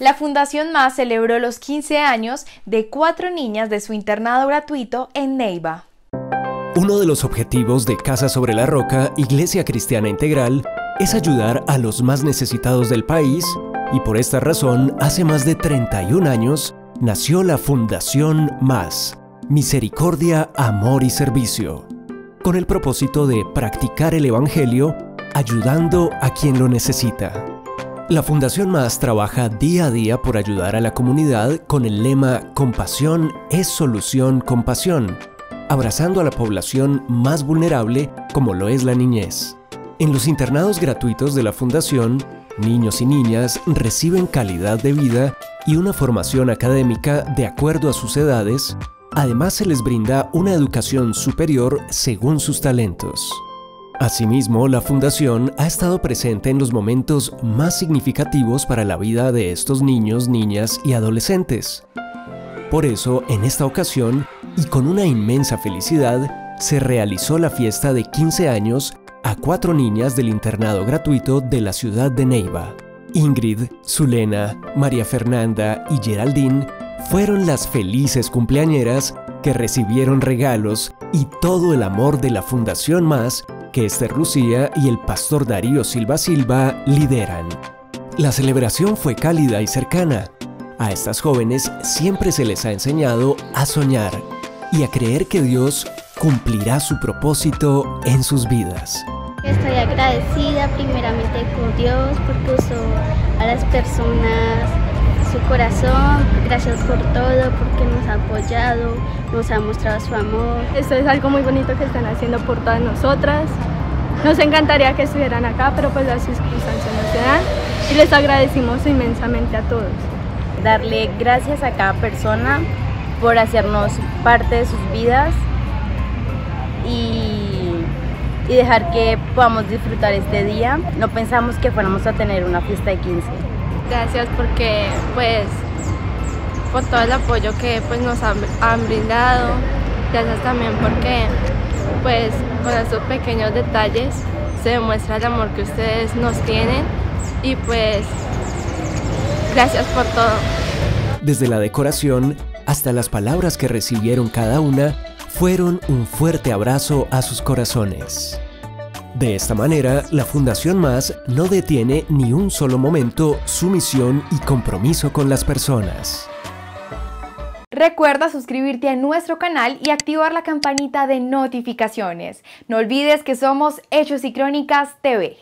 La Fundación Más celebró los 15 años de cuatro niñas de su internado gratuito en Neiva. Uno de los objetivos de Casa sobre la Roca, Iglesia Cristiana Integral, es ayudar a los más necesitados del país y por esta razón, hace más de 31 años, nació la Fundación Más, Misericordia, Amor y Servicio, con el propósito de practicar el Evangelio ayudando a quien lo necesita. La Fundación Más trabaja día a día por ayudar a la comunidad con el lema Compasión es solución compasión, abrazando a la población más vulnerable como lo es la niñez. En los internados gratuitos de la Fundación, niños y niñas reciben calidad de vida y una formación académica de acuerdo a sus edades, además se les brinda una educación superior según sus talentos. Asimismo, la Fundación ha estado presente en los momentos más significativos para la vida de estos niños, niñas y adolescentes. Por eso, en esta ocasión, y con una inmensa felicidad, se realizó la fiesta de 15 años a cuatro niñas del internado gratuito de la ciudad de Neiva. Ingrid, Zulena, María Fernanda y Geraldine fueron las felices cumpleañeras que recibieron regalos y todo el amor de la Fundación Más que Esther Lucía y el pastor Darío Silva Silva lideran. La celebración fue cálida y cercana. A estas jóvenes siempre se les ha enseñado a soñar y a creer que Dios cumplirá su propósito en sus vidas. Estoy agradecida primeramente con Dios porque usó a las personas corazón, gracias por todo, porque nos ha apoyado, nos ha mostrado su amor. Esto es algo muy bonito que están haciendo por todas nosotras. Nos encantaría que estuvieran acá, pero pues las circunstancias no se dan y les agradecimos inmensamente a todos. Darle gracias a cada persona por hacernos parte de sus vidas y, y dejar que podamos disfrutar este día. No pensamos que fuéramos a tener una fiesta de 15. Gracias porque pues por todo el apoyo que pues nos han, han brindado. Gracias también porque pues con esos pequeños detalles se demuestra el amor que ustedes nos tienen y pues gracias por todo. Desde la decoración hasta las palabras que recibieron cada una fueron un fuerte abrazo a sus corazones. De esta manera, la Fundación Más no detiene ni un solo momento su misión y compromiso con las personas. Recuerda suscribirte a nuestro canal y activar la campanita de notificaciones. No olvides que somos Hechos y Crónicas TV.